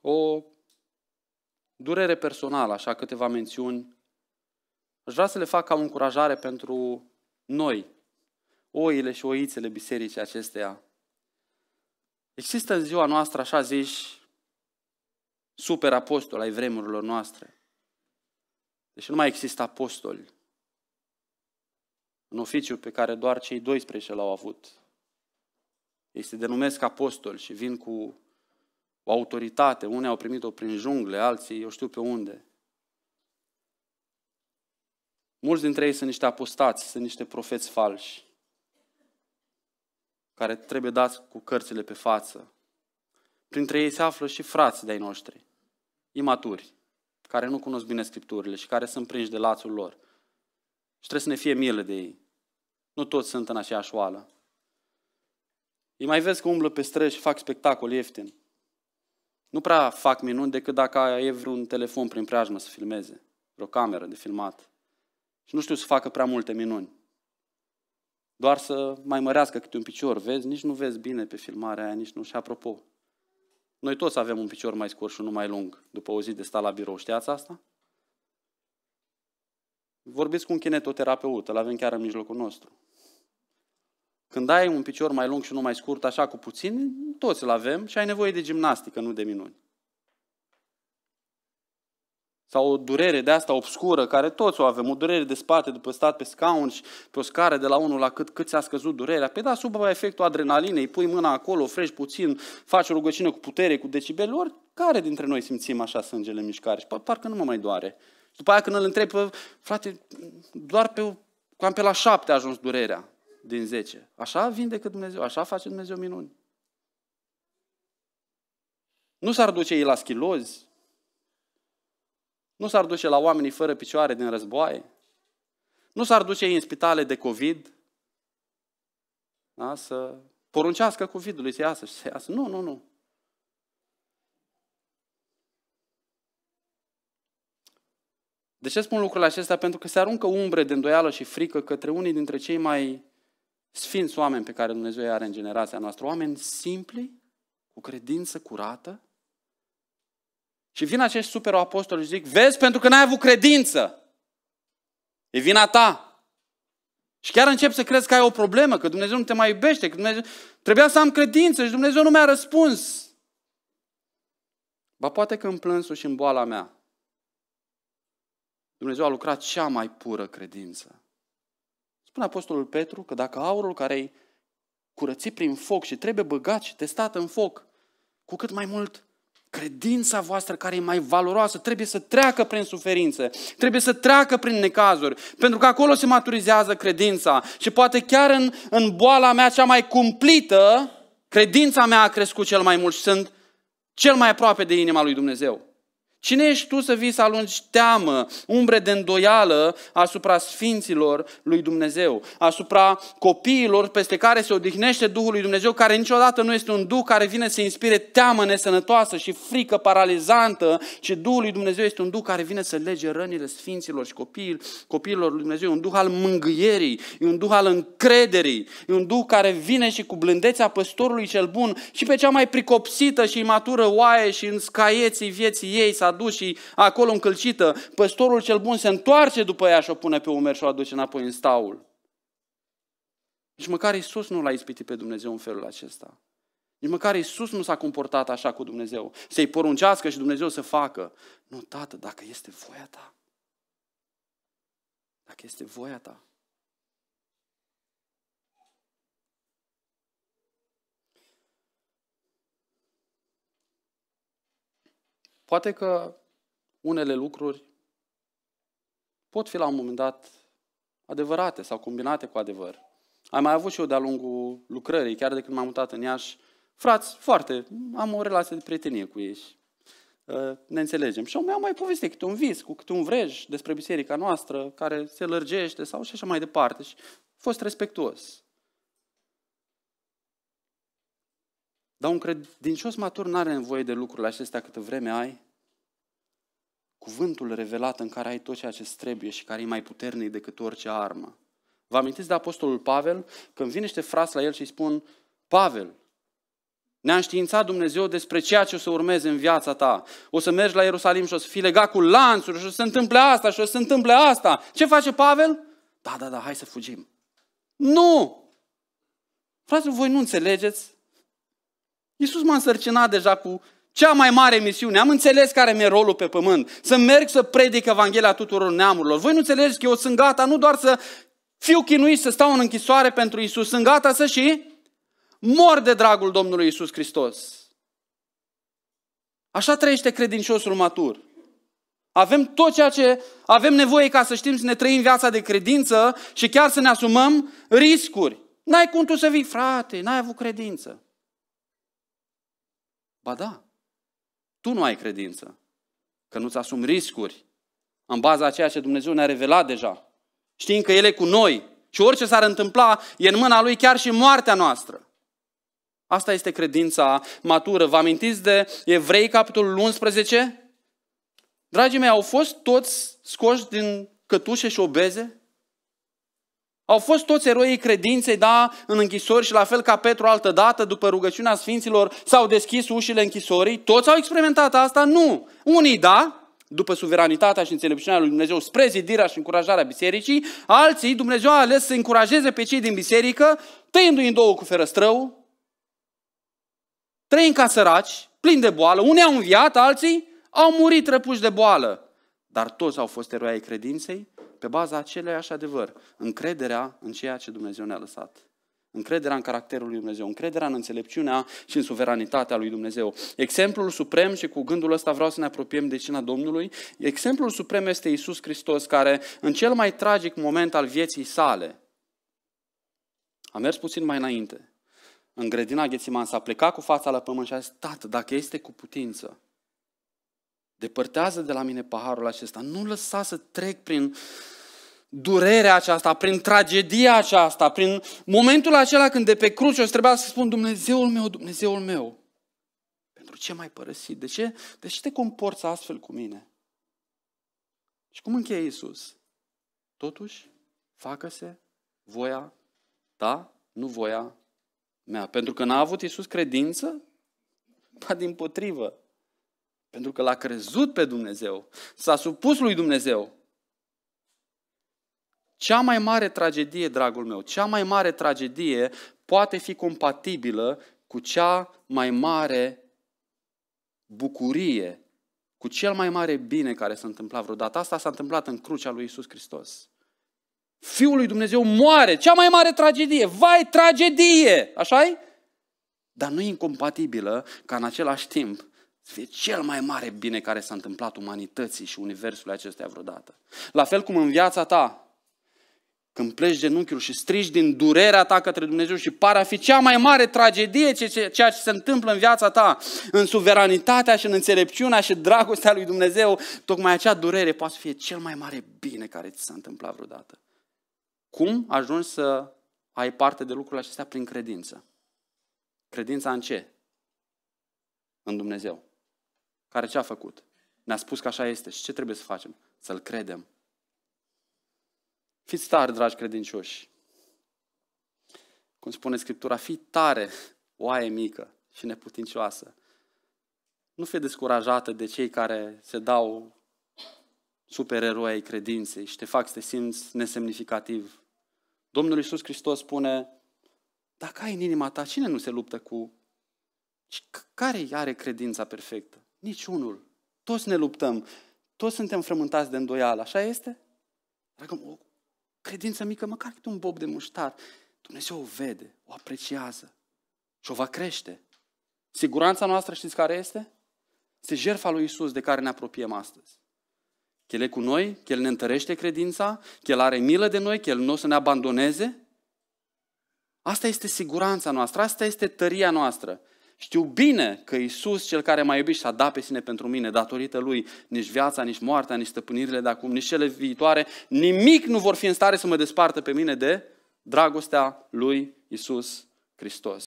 O durere personală, așa câteva mențiuni. Aș vrea să le fac ca o încurajare pentru noi, oile și oițele bisericii acesteia. Există în ziua noastră, așa zici, super apostoli ai vremurilor noastre. Deci nu mai există apostoli în oficiu pe care doar cei 12 l-au avut. Ei se denumesc apostoli și vin cu o autoritate. Unii au primit-o prin jungle, alții eu știu pe unde. Mulți dintre ei sunt niște apostați, sunt niște profeți falși, care trebuie dați cu cărțile pe față. Printre ei se află și frați de-ai noștri, imaturi, care nu cunosc bine Scripturile și care sunt prinși de lațul lor. Și trebuie să ne fie milă de ei. Nu toți sunt în aceeași oală. Îi mai vezi că umblă pe străzi și fac spectacol ieftin. Nu prea fac minuni decât dacă ai vreun telefon prin preajmă să filmeze, vreo cameră de filmat. Și nu știu să facă prea multe minuni. Doar să mai mărească câte un picior, vezi? Nici nu vezi bine pe filmarea aia, nici nu. Și apropo, noi toți avem un picior mai scurt și unul mai lung după o zi de stat la birou. Știați asta? Vorbiți cu un kinetoterapeut, îl avem chiar în mijlocul nostru. Când ai un picior mai lung și unul mai scurt, așa cu puțin, toți îl avem și ai nevoie de gimnastică, nu de minuni. Sau o durere de asta obscură, care toți o avem, o durere de spate după stat pe scaun și pe o scară de la unul la cât, cât ți-a scăzut durerea. Pe da, sub efectul adrenalinei, pui mâna acolo, frești puțin, faci o rugăciune cu putere, cu decibeli, ori care dintre noi simțim așa sângele mișcare? Și parcă nu mă mai doare. Și după aia când îl întreb, frate, doar pe, cam pe la șapte a ajuns durerea din zece. Așa vindecă Dumnezeu, așa face Dumnezeu minuni. Nu s-ar duce ei la schilozi, nu s-ar duce la oamenii fără picioare din războaie, nu s-ar duce ei în spitale de COVID, da? să poruncească COVID-ului să iasă și să iasă. Nu, nu, nu. De ce spun lucrurile acestea? Pentru că se aruncă umbre de îndoială și frică către unii dintre cei mai sfinți oameni pe care Dumnezeu îi are în generația noastră, oameni simpli, cu credință curată. Și vin acești super apostoli și zic, vezi, pentru că n-ai avut credință. E vina ta. Și chiar încep să crezi că ai o problemă, că Dumnezeu nu te mai iubește, că Dumnezeu... Trebuia să am credință și Dumnezeu nu mi-a răspuns. Ba poate că în plânsul și în boala mea, Dumnezeu a lucrat cea mai pură credință. Spune Apostolul Petru că dacă aurul care e curățit prin foc și trebuie băgat și testat în foc, cu cât mai mult credința voastră care e mai valoroasă trebuie să treacă prin suferințe, trebuie să treacă prin necazuri, pentru că acolo se maturizează credința și poate chiar în, în boala mea cea mai cumplită, credința mea a crescut cel mai mult și sunt cel mai aproape de inima lui Dumnezeu. Cine ești tu să vii să alungi teamă, umbre de îndoială asupra sfinților lui Dumnezeu, asupra copiilor peste care se odihnește Duhul lui Dumnezeu, care niciodată nu este un Duh care vine să inspire teamă nesănătoasă și frică paralizantă, ci Duhul lui Dumnezeu este un Duh care vine să lege rănile sfinților și copiilor, copiilor lui Dumnezeu, un Duh al mângâierii, e un Duh al încrederii, e un Duh care vine și cu blândețea păstorului cel bun și pe cea mai pricopsită și imatură oaie și în scaieții vieții ei s-a dus și acolo încălcită, păstorul cel bun se întoarce după ea și o pune pe umeri și o aduce înapoi în staul. Nici măcar Iisus nu l-a ispitit pe Dumnezeu în felul acesta. Nici măcar Iisus nu s-a comportat așa cu Dumnezeu. Să-i poruncească și Dumnezeu să facă. Nu, Tată, dacă este voia ta. Dacă este voia ta. Poate că unele lucruri pot fi la un moment dat adevărate sau combinate cu adevăr. Am mai avut și eu de-a lungul lucrării, chiar de când m-am mutat în Iași, frați foarte, am o relație de prietenie cu ei uh, ne înțelegem. Și mi-au mai povestit câte un vis, cu câte un vrej despre biserica noastră, care se lărgește sau și așa mai departe. Și a fost respectuos. Dar un credincios matur nu are nevoie de lucrurile acestea câtă vreme ai cuvântul revelat în care ai tot ceea ce trebuie și care e mai puternic decât orice armă. Vă amintiți de Apostolul Pavel? Când vine niște frați la el și îi spun, Pavel, Ne-a înștiințat Dumnezeu despre ceea ce o să urmeze în viața ta. O să mergi la Ierusalim și o să fii legat cu lanțuri și o să se întâmple asta și o să se întâmple asta. Ce face Pavel? Da, da, da, hai să fugim. Nu! Fraților, voi nu înțelegeți? Iisus m-a însărcinat deja cu cea mai mare misiune. Am înțeles care mi-e rolul pe pământ. Să merg să predic Evanghelia tuturor neamurilor. Voi nu înțelegeți că eu sunt gata nu doar să fiu chinuit să stau în închisoare pentru Isus, sunt gata să și mor de dragul Domnului Isus Hristos. Așa trăiește credinciosul matur. Avem tot ceea ce avem nevoie ca să știm să ne trăim viața de credință și chiar să ne asumăm riscuri. N-ai cum tu să vii, frate, n-ai avut credință. Ba da, tu nu ai credință, că nu-ți asumi riscuri în baza a ceea ce Dumnezeu ne-a revelat deja. Știm că El e cu noi și orice s-ar întâmpla e în mâna Lui chiar și moartea noastră. Asta este credința matură. Vă amintiți de Evrei, capitolul 11? Dragii mei, au fost toți scoși din cătușe și obeze? Au fost toți eroii credinței, da, în închisori și la fel ca Petru altă dată, după rugăciunea Sfinților, s-au deschis ușile închisorii? Toți au experimentat asta? Nu. Unii da, după suveranitatea și înțelepciunea lui Dumnezeu spre zidirea și încurajarea bisericii, alții Dumnezeu a ales să încurajeze pe cei din biserică, tăindu-i în două cu ferăstrău, trăind ca săraci, plini de boală, unii au înviat, alții au murit răpuși de boală. Dar toți au fost eroi ai credinței pe baza aceleiași adevăr, încrederea în ceea ce Dumnezeu ne-a lăsat. Încrederea în caracterul lui Dumnezeu, încrederea în înțelepciunea și în suveranitatea lui Dumnezeu. Exemplul suprem, și cu gândul ăsta vreau să ne apropiem de cina Domnului, exemplul suprem este Isus Hristos, care în cel mai tragic moment al vieții sale a mers puțin mai înainte. În grădina Ghețiman s-a plecat cu fața la pământ și a zis, Tată, dacă este cu putință, depărtează de la mine paharul acesta, nu lăsa să trec prin durerea aceasta, prin tragedia aceasta, prin momentul acela când de pe cruce o să trebuia să spun Dumnezeul meu, Dumnezeul meu. Pentru ce m-ai părăsit? De ce, de ce te comporți astfel cu mine? Și cum încheie Iisus? Totuși, facă-se voia ta, nu voia mea. Pentru că n-a avut Iisus credință? Ba din potrivă. Pentru că l-a crezut pe Dumnezeu. S-a supus lui Dumnezeu. Cea mai mare tragedie, dragul meu, cea mai mare tragedie poate fi compatibilă cu cea mai mare bucurie, cu cel mai mare bine care s-a întâmplat vreodată. Asta s-a întâmplat în crucea lui Isus Hristos. Fiul lui Dumnezeu moare, cea mai mare tragedie. Vai, tragedie! așa -i? Dar nu e incompatibilă ca în același timp să fie cel mai mare bine care s-a întâmplat umanității și universului acestea vreodată. La fel cum în viața ta, când pleci genunchiul și strigi din durerea ta către Dumnezeu și pare a fi cea mai mare tragedie ceea ce se întâmplă în viața ta, în suveranitatea și în înțelepciunea și dragostea lui Dumnezeu, tocmai acea durere poate să fie cel mai mare bine care ți s-a întâmplat vreodată. Cum ajungi să ai parte de lucrurile acestea prin credință? Credința în ce? În Dumnezeu. Care ce a făcut? Ne-a spus că așa este. Și ce trebuie să facem? Să-L credem Fiți tare, dragi credincioși. Cum spune Scriptura, fi tare, oaie mică și neputincioasă. Nu fi descurajată de cei care se dau supereroi ai credinței și te fac să te simți nesemnificativ. Domnul Iisus Hristos spune, dacă ai în inima ta, cine nu se luptă cu... Care are credința perfectă? Niciunul. Toți ne luptăm. Toți suntem frământați de îndoială. Așa este? Dragă, credință mică, măcar câte un bob de muștar, Dumnezeu o vede, o apreciază și o va crește. Siguranța noastră știți care este? Este jertfa lui Isus de care ne apropiem astăzi. Că El e cu noi, că El ne întărește credința, că El are milă de noi, că El nu o să ne abandoneze. Asta este siguranța noastră, asta este tăria noastră. Știu bine că Isus, cel care m-a iubit și a dat pe sine pentru mine, datorită Lui, nici viața, nici moartea, nici stăpânirile de acum, nici cele viitoare, nimic nu vor fi în stare să mă despartă pe mine de dragostea Lui Isus Hristos.